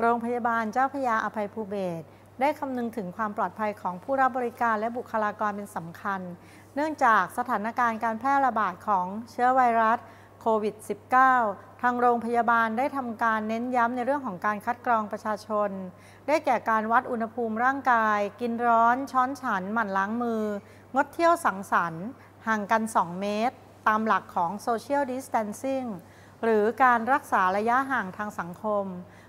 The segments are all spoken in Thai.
โรงพยาบาลเจ้าพยาอภัยภูเบศได้คำนึงถึงความปลอดภัยของผู้รับบริการและบุคลากรเป็นสำคัญ เนื่องจากสถานการณ์การแพร่ระบาดของเชื้อไวรัสโควิด -19 ทางโรงพยาบาลได้ทำการเน้นย้ำในเรื่องของการคัดกรองประชาชน ได้แก่การวัดอุณหภูมิร่างกาย กินร้อน ช้อนฉัน หมั่นล้างมือ งดเที่ยวสังสรรค์ ห่างกัน 2 เมตร ตามหลักของ Social Distancing หรือการรักษาระยะห่างทางสังคม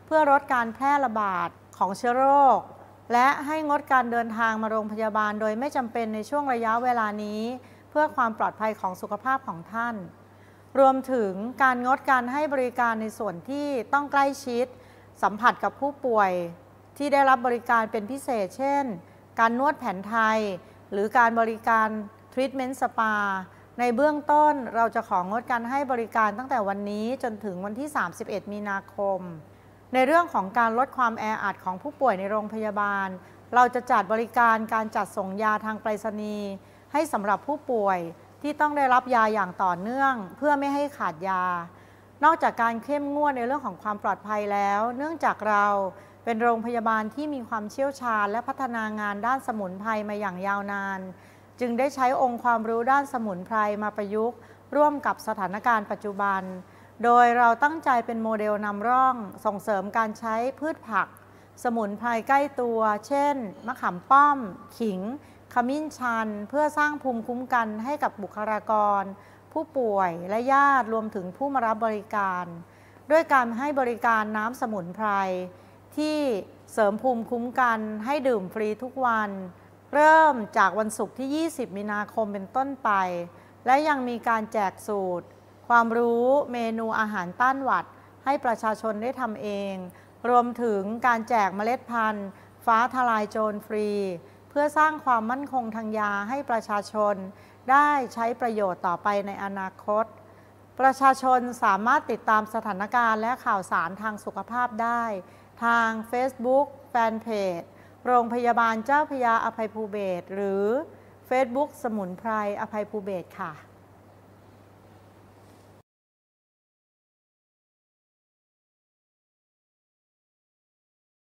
เพื่อลดการแพร่ระบาดของเชื้อโรค และให้งดการเดินทางมาโรงพยาบาลโดยไม่จำเป็นในช่วงระยะเวลานี้ เพื่อความปลอดภัยของสุขภาพของท่าน รวมถึงการงดการให้บริการในส่วนที่ต้องใกล้ชิด สัมผัสกับผู้ป่วย ที่ได้รับบริการเป็นพิเศษ เช่น การนวดแผนไทย หรือการบริการทรีทเมนต์สปาในเบื้องต้นเราจะของงดการให้บริการตั้งแต่วันนี้จนถึงวันที่ 31 มีนาคม ในเรื่องของการลดความแออัดของผู้ป่วยในโรงพยาบาล เราจะจัดบริการการจัดส่งยาทางไปรษณีย์ให้สำหรับผู้ป่วยที่ต้องได้รับยาอย่างต่อเนื่อง เพื่อไม่ให้ขาดยา นอกจากการเข้มงวดในเรื่องของความปลอดภัยแล้ว เนื่องจากเราเป็นโรงพยาบาลที่มีความเชี่ยวชาญ และพัฒนางานด้านสมุนไพรมาอย่างยาวนาน จึงได้ใช้องค์ความรู้ด้านสมุนไพรมาประยุกต์ ร่วมกับสถานการณ์ปัจจุบัน โดยเราตั้งใจเป็นโมเดลนำร่องส่งเสริมการใช้พืชผัก สมุนไพรใกล้ตัว เช่น มะขามป้อม ขิง ขมิ้นชัน เพื่อสร้างภูมิคุ้มกันให้กับบุคลากร ผู้ป่วยและญาติรวมถึงผู้มารับบริการ ด้วยการให้บริการน้ำสมุนไพรที่เสริมภูมิคุ้มกันให้ดื่มฟรีทุกวัน เริ่มจากวันศุกร์ที่ 20 มีนาคมเป็นต้นไป และยังมีการแจกสูตร ความรู้เมนูอาหารต้านหวัด ให้ประชาชนได้ทำเอง รวมถึงการแจกเมล็ดพันธุ์ ฟ้าทลายโจรฟรี เพื่อสร้างความมั่นคงทางยาให้ประชาชน ได้ใช้ประโยชน์ต่อไปในอนาคต ประชาชนสามารถติดตามสถานการณ์และข่าวสารทางสุขภาพได้ ทาง Facebook แฟนเพจโรงพยาบาลเจ้าพยาอภัยภูเบศหรือ Facebook สมุนไพรอภัยภูเบศค่ะ